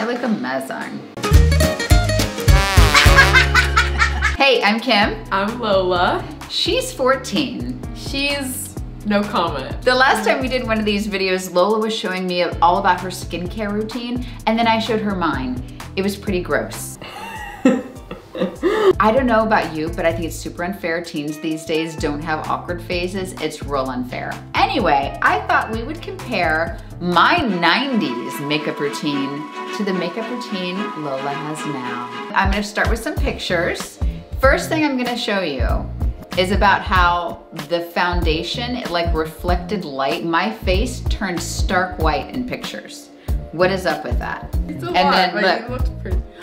I look a mess on. hey, I'm Kim. I'm Lola. She's 14. She's no comment. The last time we did one of these videos, Lola was showing me all about her skincare routine, and then I showed her mine. It was pretty gross. I don't know about you, but I think it's super unfair. Teens these days don't have awkward phases. It's real unfair. Anyway, I thought we would compare my 90s makeup routine to the makeup routine Lola has now. I'm gonna start with some pictures. First thing I'm gonna show you is about how the foundation, like reflected light, my face turned stark white in pictures. What is up with that? It's a and lot, then but look, looked pretty.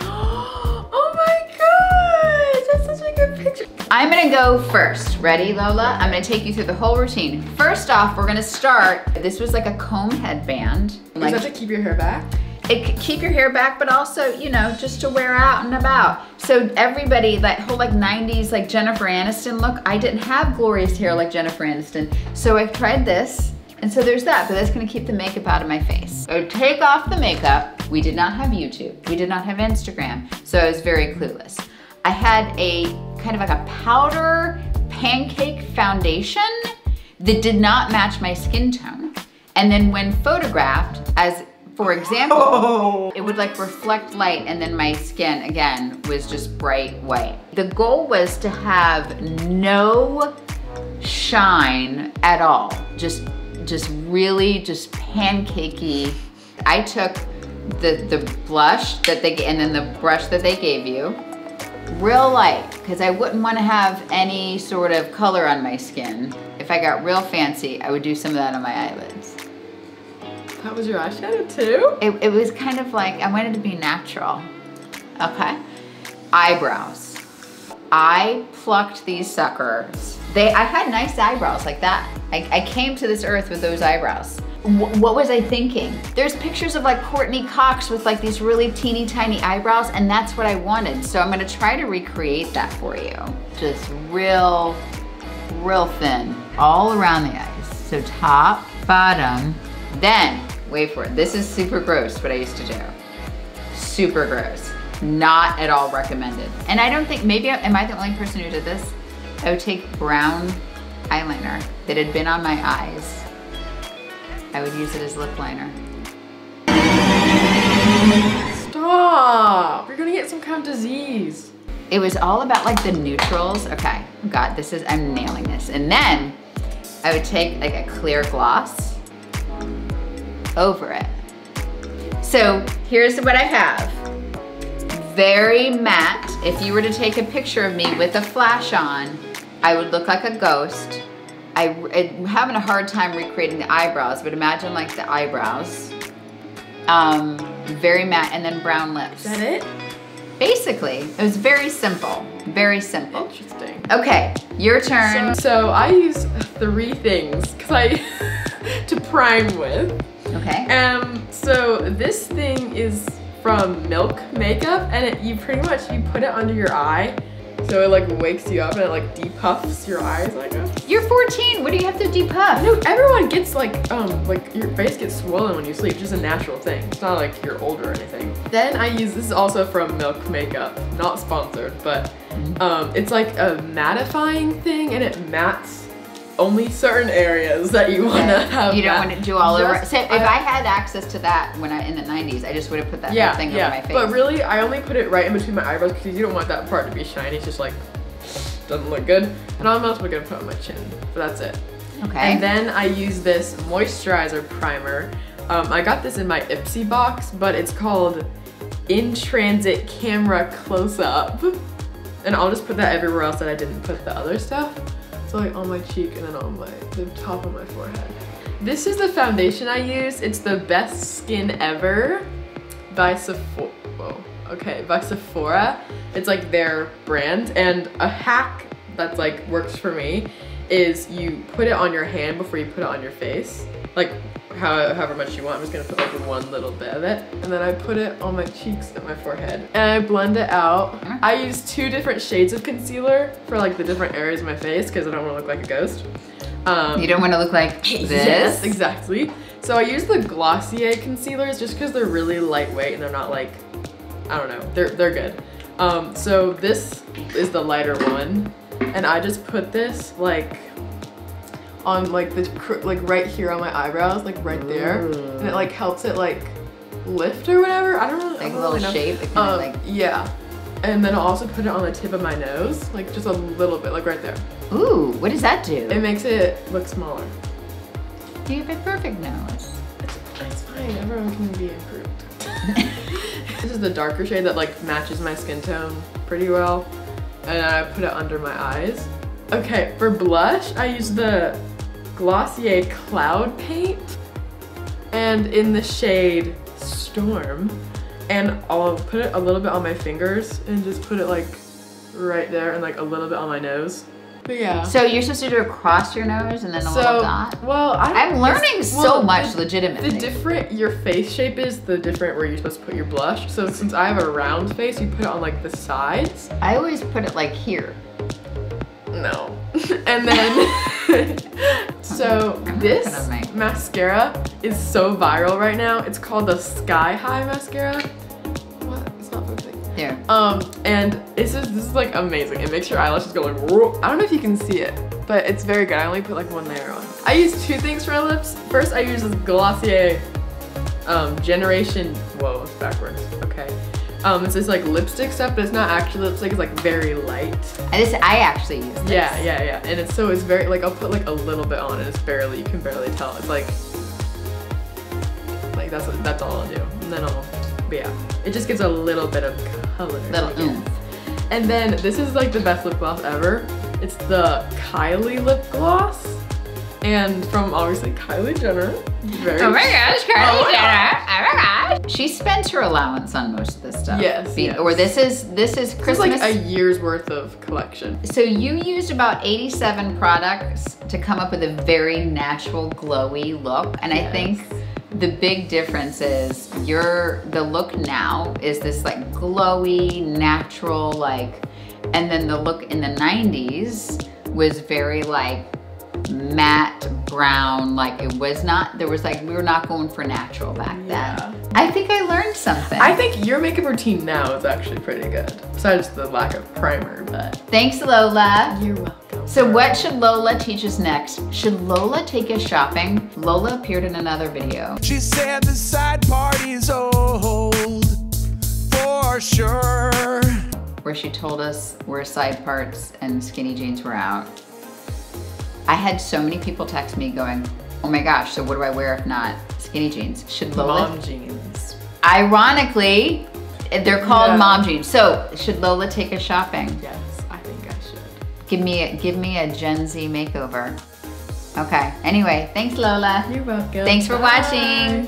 Oh my god, that's such a good picture. I'm gonna go first. Ready, Lola? I'm gonna take you through the whole routine. First off, we're gonna start, this was like a comb headband. Is Like, that to keep your hair back? It could keep your hair back, but also, you know, just to wear out and about. So everybody, that whole like 90s, like Jennifer Aniston look, I didn't have glorious hair like Jennifer Aniston. So I tried this, and so there's that, but that's gonna keep the makeup out of my face. So take off the makeup. We did not have YouTube. We did not have Instagram, so I was very clueless. I had a kind of like a powder pancake foundation that did not match my skin tone. And then when photographed, as for example, Oh. it would like reflect light and then my skin again was just bright white. The goal was to have no shine at all. Just just really just pancakey. I took the the blush that they and then the brush that they gave you real light because I wouldn't want to have any sort of color on my skin. If I got real fancy, I would do some of that on my eyelids. That was your eyeshadow too? It, it was kind of like, I wanted to be natural. Okay. Eyebrows. I plucked these suckers. They, I had nice eyebrows like that. I, I came to this earth with those eyebrows. Wh- what was I thinking? There's pictures of like Courteney Cox with like these really teeny tiny eyebrows and that's what I wanted. So I'm gonna try to recreate that for you. Just real, real thin, all around the eyes. So top, bottom, then, wait for it. This is super gross, what I used to do. Super gross. Not at all recommended. And I don't think, maybe, am I the only person who did this? I would take brown eyeliner that had been on my eyes. I would use it as lip liner. Stop. You're gonna get some kind of disease. It was all about like the neutrals. Okay, God, this is, I'm nailing this. And then I would take like a clear gloss over it. So here's what I have. Very matte. If you were to take a picture of me with a flash on, I would look like a ghost. I, I'm having a hard time recreating the eyebrows, but imagine like the eyebrows. Um, very matte and then brown lips. Is that it? Basically, it was very simple, very simple. Interesting. Okay, your turn. So, so I use three things because I to prime with. Okay. Um, so this thing is from Milk Makeup, and it, you pretty much you put it under your eye, so it like wakes you up and it like depuffs your eyes like. You're 14. What do you have to depuff? No, everyone gets like um like your face gets swollen when you sleep. It's just a natural thing. It's not like you're old or anything. Then I use this is also from Milk Makeup, not sponsored, but um it's like a mattifying thing, and it mattes only certain areas that you want to Okay. have. You don't want to do all over. Just- So if I had access to that when I in the 90s, I just would have put that yeah, thing yeah. over my face. But really, I only put it right in between my eyebrows because you don't want that part to be shiny. It's just like doesn't look good. And I'm also gonna put it on my chin, but that's it. okay. And then I use this moisturizer primer. Um, I got this in my Ipsy box, but it's called In Transit Camera Close Up. And I'll just put that everywhere else that I didn't put the other stuff. So like on my cheek and then on my the top of my forehead. This is the foundation I use. It's the Best Skin Ever by Sephora. Whoa. Okay, by Sephora. It's like their brand. And a hack that's like works for me is you put it on your hand before you put it on your face. Like how, however much you want. I'm just gonna put like one little bit of it. And then I put it on my cheeks and my forehead. And I blend it out. I use two different shades of concealer for like the different areas of my face because I don't wanna look like a ghost. Um, you don't want to look like this. Yes, exactly. So I use the Glossier concealers just because they're really lightweight and they're not like, I don't know, they're, they're good. Um, so this is the lighter one and I just put this like on like the, like right here on my eyebrows, like right there. Ooh. And it like helps it like lift or whatever. I don't know. Like I a don't little really shape. It kind Um, like, yeah. And then I'll also put it on the tip of my nose, like just a little bit, like right there. ooh, what does that do? It makes it look smaller. Do you have a perfect nose. It's, it's fine, everyone can be improved. this is the darker shade that like matches my skin tone pretty well. And I put it under my eyes. Okay, for blush, I use the Glossier Cloud Paint. And in the shade Storm. And I'll put it a little bit on my fingers and just put it like right there and like a little bit on my nose. Yeah. So you're supposed to do it across your nose and then a little dot? well, I don't- I'm learning so well, much the- legitimately. the different your face shape is, the different where you're supposed to put your blush. So since I have a round face, you put it on like the sides. I always put it like here. No. and then, so this mascara is so viral right now. It's called the Sky High Mascara. There. Um, and it's just, this is like amazing. It makes your eyelashes go like, whoa. I don't know if you can see it, but it's very good. I only put like one layer on. I use two things for my lips. First, I use this Glossier um, Generation, whoa, it's backwards, okay. Um, it's this like lipstick stuff, but it's not actually lipstick, it's like very light. And this, I actually use this. Yeah, yeah, yeah. And it's so, it's very, like I'll put like a little bit on and it's barely, you can barely tell. It's like, like that's, that's all I'll do. And then I'll, but yeah. It just gives a little bit of color. Little oomph. And then this is like the best lip gloss ever. It's the Kylie lip gloss. And from obviously Kylie Jenner. Very Oh my gosh, Kylie Oh my Jenner. Oh my gosh. She spends her allowance on most of this stuff. Yes, Be- yes. Or this is this is This is Christmas. like a year's worth of collection. so you used about 87 products to come up with a very natural glowy look. And I think the big difference is your the look now is this like glowy, natural, like and then the look in the 90s was very like matte brown like it was not there was like we were not going for natural back then Yeah. i think i learned something I think your makeup routine now is actually pretty good. Besides the lack of primer, but. thanks lola You're welcome. So what should lola teach us next should lola take us shopping lola appeared in another video She said the side party's old for sure. where she told us where side parts and skinny jeans were out i had so many people text me going oh my gosh so what do i wear if not skinny jeans should lola Mom jeans. Ironically, they're called Yeah. mom jeans. So should Lola take us shopping? Yes, Give me a, give me a Gen Z makeover. Okay. Anyway, thanks Lola. You're welcome. Thanks for Bye. watching.